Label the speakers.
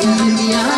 Speaker 1: Yeah.